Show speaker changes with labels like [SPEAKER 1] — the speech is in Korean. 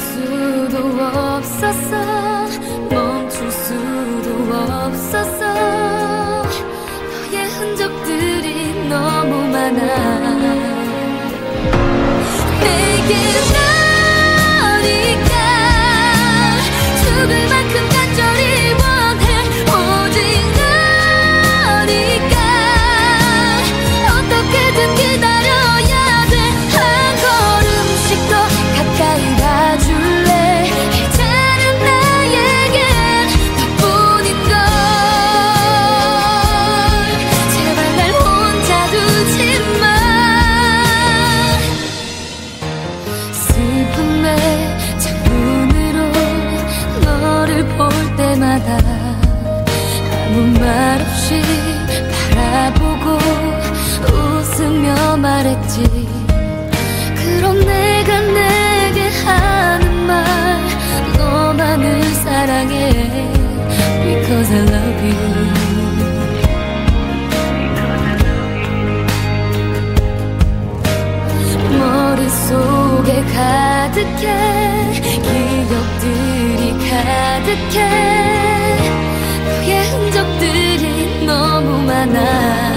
[SPEAKER 1] 수도 없었어. 멈출 수도 없었어. 너의 흔적들이 너무 많아. 내게 말 없이 바라보고 웃으며 말했지. 그럼 내가 내게 하는 말 너만을 사랑해. Because I love you. 머릿속에 가득해. 기억들이 가득해 な